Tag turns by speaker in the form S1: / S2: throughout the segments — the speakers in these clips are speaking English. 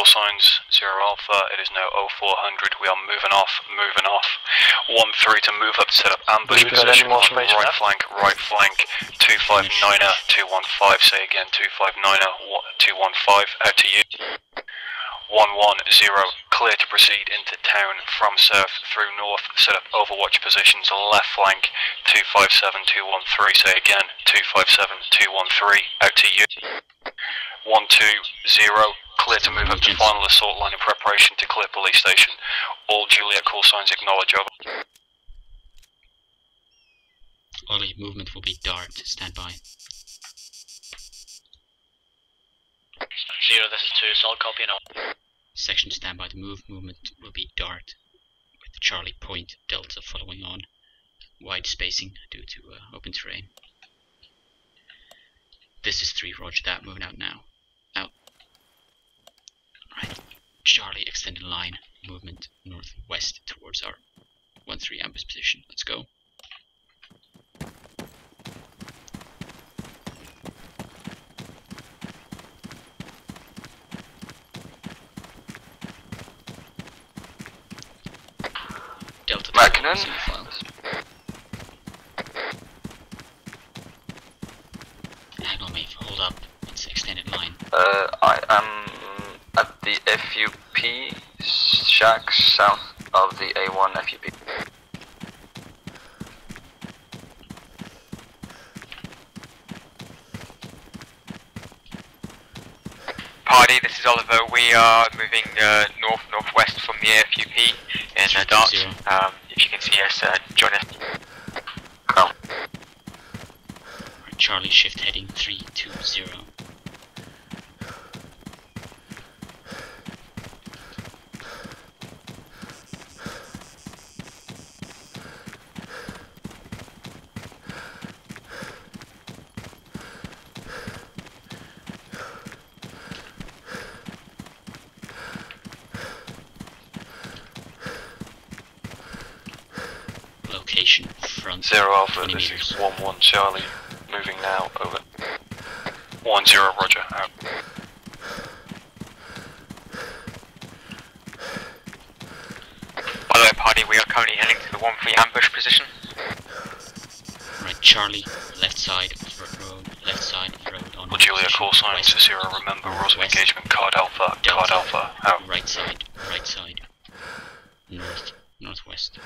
S1: call signs, Zero Alpha. It is now 0400. We are moving off, moving off. 1-3 to move up, to set up ambush
S2: Have you got any
S1: position. Right
S2: left?
S1: flank, right flank. 259er, 215. Say again, 259er, 215. Out to you. 110, clear to proceed into town from south through north, set up overwatch positions, left flank, 257, 213, say again, 257, 213, out to you. 120, clear to move up to final assault line in preparation to clear police station. All Juliet call signs acknowledge over.
S3: Ollie, movement will be dart. Stand by.
S4: Zero, this is two, solid copy and all.
S3: Section stand by. The move movement will be dart, with Charlie Point Delta following on. Wide spacing due to uh, open terrain. This is three. Roger that. Moving out now. Charlie extended line movement northwest towards our one three ambush position. Let's go. Ah, Delta.
S2: Mackinnon?
S3: Single file. Hang on, mate. Hold up. It's extended line.
S2: Uh, I am at the FUP shack south of the A1 FUP.
S5: Party, this is Oliver. We are moving uh, north northwest from the AFUP in uh, Dart. Um, if you can see us, uh, join us.
S2: Come.
S3: Charlie shift heading 320. Location front.
S1: Zero Alpha, this is 1-1 Charlie. Moving now, over. 1-0 Roger, out.
S5: By the way, party, we are currently heading to the 1-3 ambush position.
S3: Right, Charlie, left side of the road, left side of the road on
S1: Well, Juliet,
S3: position,
S1: call signs,
S3: west,
S1: Zero, remember, rules of engagement, card Alpha, card Alpha, out.
S3: Right side, right side, north, northwest.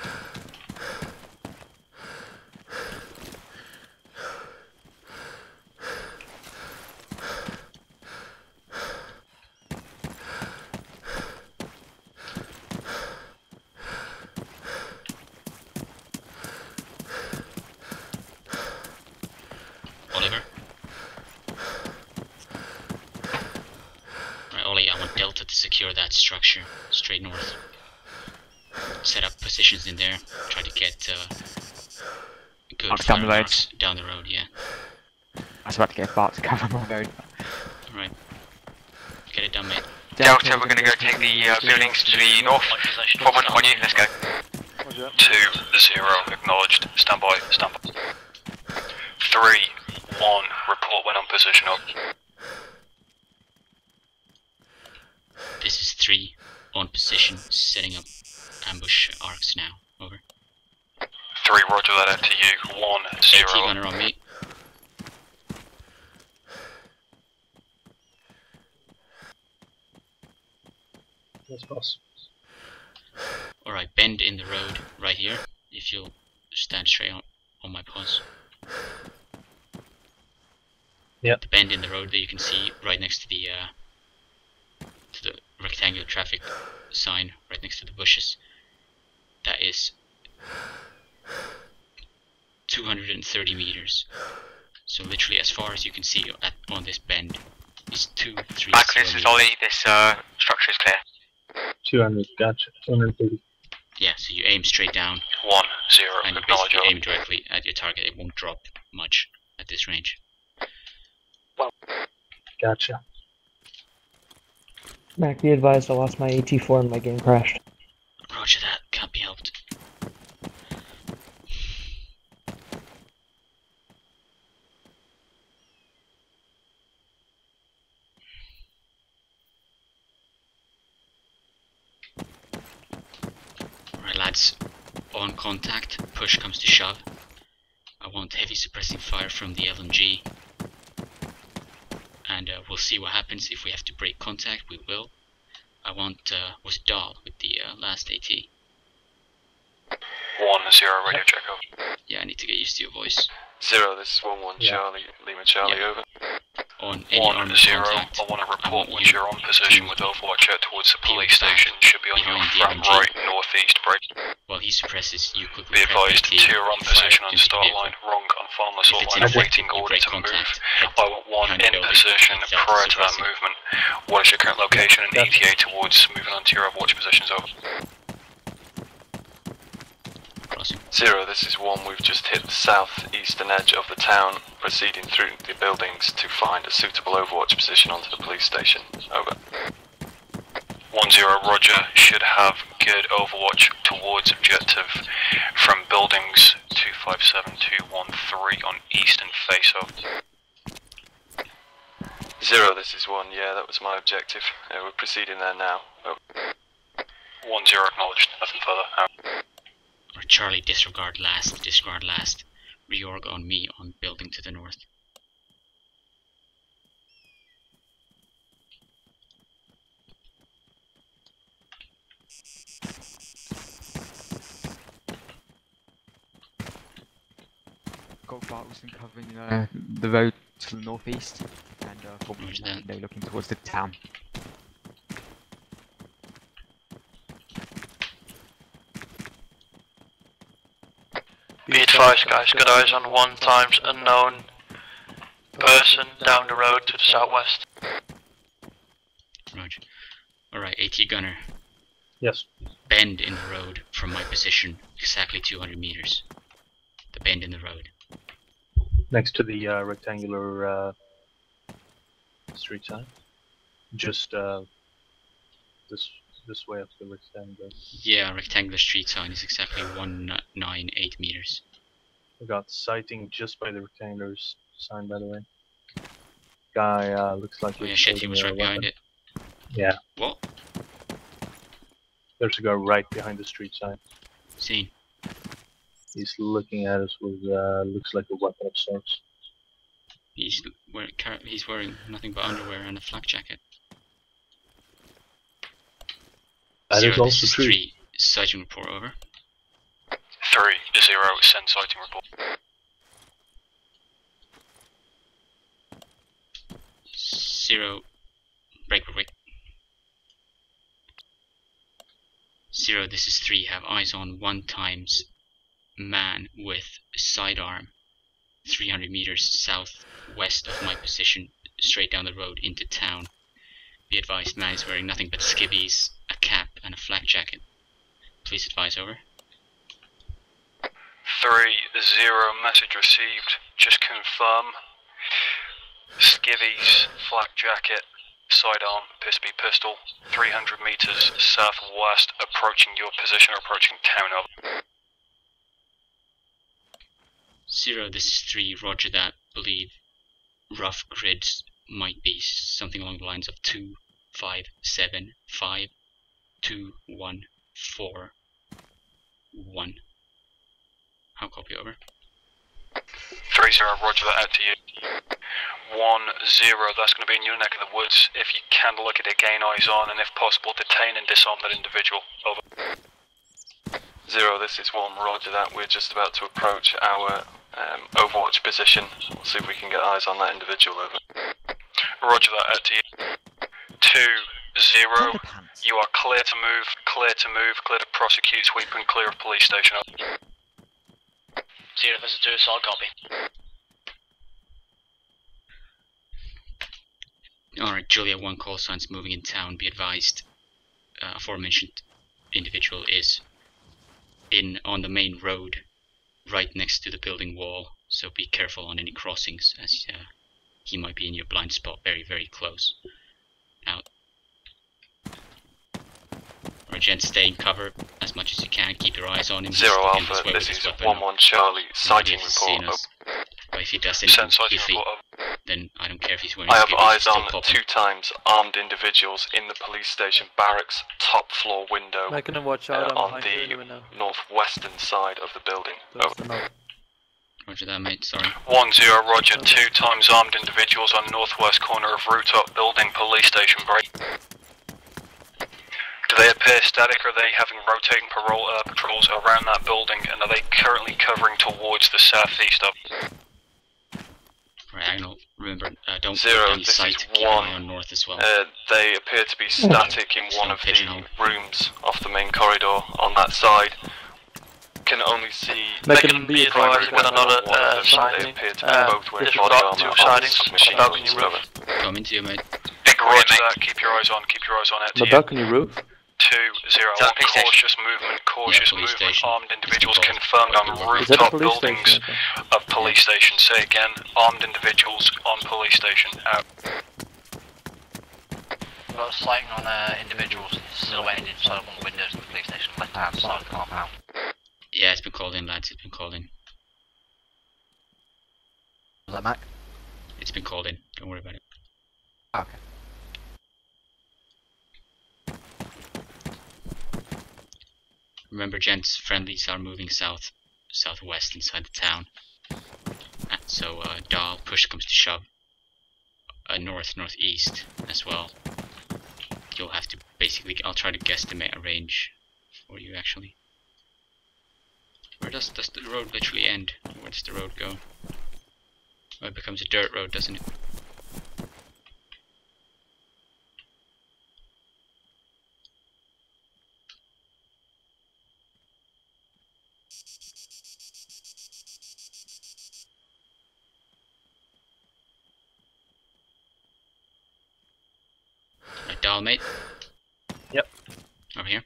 S3: Oliver? Right, Ollie, I want Delta to secure that structure straight north. Set up positions in there. Try to get uh, good
S6: Marks down the road.
S3: marks down the road. Yeah.
S6: I was about to get a to cover my the road.
S3: All right. Get it done, mate.
S5: Delta, we're going to go take the uh, buildings to the north. Form on, on you, let's go.
S1: 2-0, acknowledged, stand by, stand by. 3-1, report when on position up.
S3: This is three on position, setting up ambush arcs now. Over.
S1: 3, roger that out to you. 1,
S3: AT
S1: 0.
S3: gunner on me.
S7: Yes, boss.
S3: Alright, bend in the road right here. If you'll stand straight on, on my pause.
S7: Yep.
S3: The bend in the road that you can see right next to the uh, to the rectangular traffic sign, right next to the bushes. That is 230 meters. So literally as far as you can see at, on this bend is two, three,
S5: Back, this is
S3: meters.
S5: Ollie. This uh, structure is clear.
S7: 200, gotcha. 230.
S3: Yeah, so you aim straight down
S1: 1, 0,
S3: and you
S1: acknowledge
S3: basically aim directly at your target. It won't drop much at this range.
S7: Well, gotcha.
S8: Mac, be advised I lost my AT4 and my game crashed.
S3: Roger that. Can't be helped. That's on contact. Push comes to shove. I want heavy suppressing fire from the LMG. And uh, we'll see what happens. If we have to break contact, we will. I want, uh, was it Dahl with the uh, last AT?
S1: 1 0 radio check over.
S3: Yeah, I need to get used to your voice.
S2: Zero, this is 1 1
S7: Yeah.
S2: Charlie, Lima Charlie,
S3: Yeah.
S2: over.
S3: On any
S1: 1
S3: armored
S1: 0,
S3: contact,
S1: I want to report
S3: want
S1: once
S3: you
S1: you're on position
S3: to
S1: with Overwatch out towards the police
S3: back
S1: station. Should be on your
S3: behind
S1: front
S3: LMG.
S1: right, northeast break.
S3: while he suppresses, you quickly
S1: Be advised,
S3: AT,
S1: 2 are on position on start line. Wrong on farm
S3: If
S1: assault
S3: it's
S1: line,
S3: in
S1: awaiting
S3: you
S1: order to move.
S3: contact, head
S1: I want one
S3: behind
S1: in position
S3: and start
S1: prior to that movement. What is your current location and ETA towards moving on to your Overwatch positions over?
S2: Zero, this is 1. We've just hit the southeastern edge of the town, proceeding through the buildings to find a suitable Overwatch position onto the police station. Over.
S1: 1 0 Roger should have good overwatch towards objective from buildings 257 213 on eastern face of.
S2: Zero, this is 1. Yeah, that was my objective. Uh, we're proceeding there now. Over.
S1: 1 0 acknowledged, nothing further. Out.
S3: Charlie, disregard last, disregard last. Reorg on me on building to the north.
S6: Got Bartleson covering uh, the road to the northeast, and uh,
S3: that.
S6: they're looking towards the town.
S4: Be advised, guys, got eyes on one times unknown person down the road to the southwest.
S3: Roger. Alright, AT gunner.
S7: Yes.
S3: Bend in the road from my position, exactly 200 meters. The bend in the road.
S7: Next to the uh, rectangular uh, street sign. Just uh, this this way up the rectangular.
S3: Yeah, rectangular street sign is exactly 198 meters.
S7: We got sighting just by the rectangular sign, by the way. Guy uh, looks like
S3: Oh yeah, shit, he was right behind it.
S7: Yeah,
S3: What?
S7: there's a guy right behind the street sign.
S3: Seen.
S7: He's looking at us with uh, looks like a weapon of sorts.
S3: He's wearing, he's wearing nothing but underwear and a flak jacket.
S7: That
S3: Zero,
S7: is
S3: this
S7: also true.
S3: three. Sighting report over.
S1: 3 0 send sighting report.
S3: Zero. Break, break, break. Zero, this is three. Have eyes on one times man with sidearm 300 meters southwest of my position, straight down the road into town. Be advised, man is wearing nothing but skivvies, a cap, and a flak jacket. Please advise over.
S1: 3 0 message received. Just confirm. Skivvies, flak jacket, sidearm, PSB pistol, 300 meters southwest, approaching your position or approaching town of.
S3: Zero, this is three. Roger that. Believe rough grids might be something along the lines of two, five, seven, five, two, one, four, one. How copy over?
S1: 3 0, roger that out to you. 1 0, that's going to be in your neck of the woods. If you can look at it, gain eyes on, and if possible, detain and disarm that individual. Over.
S2: Zero, this is 1. Roger that. We're just about to approach our um, Overwatch position. We'll see if we can get eyes on that individual. Over.
S1: Roger that out to you. 2 0, you are clear to move, clear to move, clear to prosecute, sweep, and clear of police station. Over.
S4: Zero, is two, solid copy.
S3: Alright, Juliet, one call signs moving in town. Be advised, uh, aforementioned individual is in on the main road, right next to the building wall. So be careful on any crossings, as uh, he might be in your blind spot, very, very close. Out. Gents, stay in cover as much as you can. Keep your eyes on him.
S2: Zero
S3: looking
S2: Alpha,
S3: way
S2: this is 1 1 Charlie. Sighting
S3: if he's seen
S2: report.
S3: But if he does
S1: Send
S3: anything
S1: sighting
S3: iffy,
S1: report.
S3: Then I don't care if he's wearing.
S2: I have
S3: skivvies,
S2: eyes on
S3: pop
S2: two times armed individuals in the police station barracks top floor window
S9: Making him watch
S2: uh,
S9: out. I'm
S2: on
S9: behind you in the
S2: the northwestern side of the building.
S9: Close
S2: Over.
S9: them up.
S3: Roger that, mate. Sorry.
S1: One zero, Roger. Two times armed individuals on northwest corner of rooftop building, police station break. Do they appear static? Are they having rotating parole uh, patrols around that building? And are they currently covering towards the southeast of?
S3: Diagonal. Remember, uh, don't
S2: Zero,
S3: put any
S2: this is
S3: sight. Keep
S2: one.
S3: on north as well.
S2: Uh, they appear to be static in one of the
S3: Pigeonhole.
S2: rooms off the main corridor on that side. Can only see.
S9: Make
S2: they
S9: them
S2: can
S9: be
S2: see primary
S9: advised
S2: weapon
S4: with another,
S2: on of
S4: uh,
S2: them,
S4: sighting.
S2: They appear to be
S4: Uh,
S2: both wearing
S4: if
S2: body armor
S4: two
S2: on
S4: sightings,
S2: submachine
S4: balcony
S2: guns.
S4: roof.
S2: Over.
S3: Coming to you, mate.
S1: Roger that. Keep your eyes on. Keep your eyes on
S6: The
S1: it.
S6: balcony roof.
S1: Two zero.
S5: Is that the police station?
S1: Cautious movement. Cautious
S3: police
S1: movement.
S3: station.
S1: Armed individuals confirmed on
S3: called-
S6: Is that a
S1: rooftop buildings
S6: station?
S1: Of police station. Say again. Armed individuals on police station. Out.
S10: Got a sighting on uh, individuals silhouetted inside one of the windows of the police station, left hand side of the compound.
S3: Yeah, it's been called in, lads. It's been called in.
S10: Was that Mac?
S3: It's been called in. Don't worry about it.
S10: Okay.
S3: Remember, gents, friendlies are moving south, southwest inside the town. So, uh, push comes to shove. Uh, north, northeast as well. You'll have to basically, I'll try to guesstimate a range for you actually. Where does, does the road literally end? Where does the road go? Oh, it becomes a dirt road, doesn't it? Right, dial mate.
S7: Yep.
S3: Over here.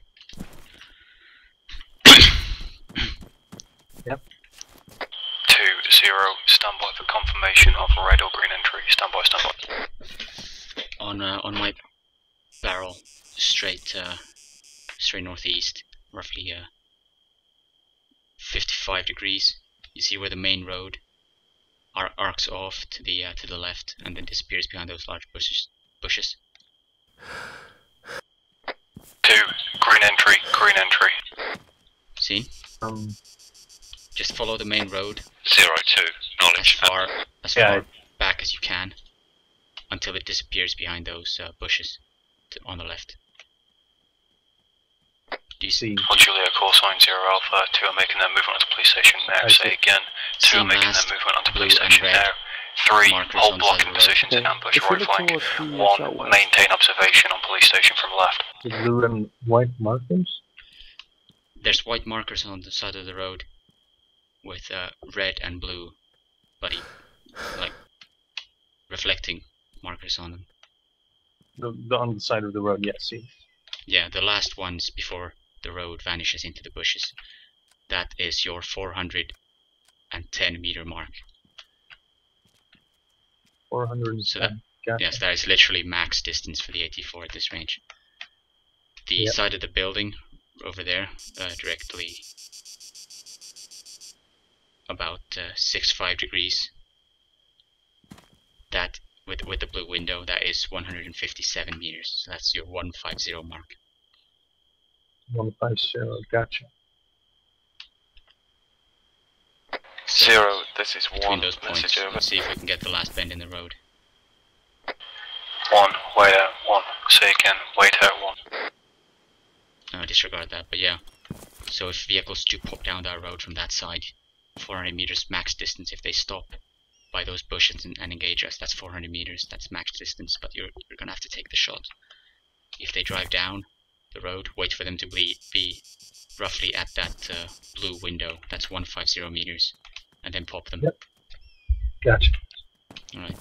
S3: yep.
S1: Two zero. Stand by for confirmation of red or green entry. Stand by. Stand by.
S3: on uh, on my barrel, straight uh, straight northeast, roughly uh, 55 degrees. You see where the main road arcs off to the uh, to the left and then disappears behind those large bushes. Bushes.
S1: Two green entry. Green entry.
S3: See?
S7: Um,
S3: Just follow the main road
S1: Zero two. knowledge.
S3: as far as
S7: Yeah,
S3: far back as you can until it disappears behind those uh, bushes to, on the left. Do you see?
S7: see.
S1: Well, Juliet, call sign zero alpha. Two are making their movement onto police station now. Say again. Two are making their movement onto
S3: blue
S1: police station
S3: red
S1: now. Three,
S3: markers
S1: hold
S3: on the
S1: block
S3: side
S1: in
S3: of the road.
S1: position to
S6: Okay.
S1: ambush
S6: If
S1: right flank.
S6: towards the uh,
S1: One,
S6: southwest,
S1: maintain observation on police station from left.
S7: The blue and white markers.
S3: There's white markers on the side of the road with uh, red and blue buddy like reflecting markers on them.
S7: The, the on the side of the road. Yes. see.
S3: Yeah, the last ones before the road vanishes into the bushes. That is your 410 meter mark.
S7: 410.
S3: So that-. Yes, that is literally max distance for the 84 at this range. The
S7: Yep.
S3: side of the building over there, uh, directly about uh, 6-5 degrees. That with with the blue window, that is 157 meters. So that's your 150 mark.
S7: 150. Gotcha.
S3: So
S2: Zero, this is one
S3: those points,
S2: message over.
S3: let's see if we can get the last bend in the road.
S1: One, wait out. One, say again. Wait out. One.
S3: No, disregard that, but yeah. So if vehicles do pop down that road from that side, 400 meters max distance. If they stop by those bushes and, and engage us, that's 400 meters. That's max distance, but you're, you're gonna have to take the shot. If they drive down the road, wait for them to be, be roughly at that uh, blue window. That's 150 meters, and then pop them.
S7: Yep. Gotcha.
S3: Alright.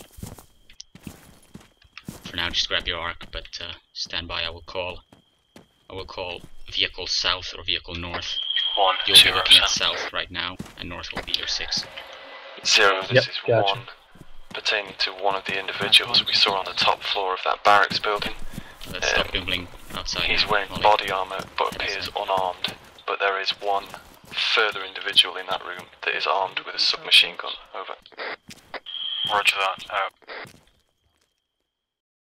S3: For now, just grab your arc, but uh, stand by. I will call. I will call vehicle south or vehicle north.
S1: One,
S3: You'll be
S1: zero,
S3: looking at south right now, and north will be your six.
S2: Zero, this
S7: Yep,
S2: is
S7: gotcha.
S2: one pertaining to one of the individuals we saw on the top floor of that barracks building.
S3: Let's
S2: Um,
S3: stop bumbling outside.
S2: He's
S3: now,
S2: wearing
S3: Ollie.
S2: body armor but appears unarmed. But there is one further individual in that room that is armed with a submachine gun. Over.
S1: Roger that.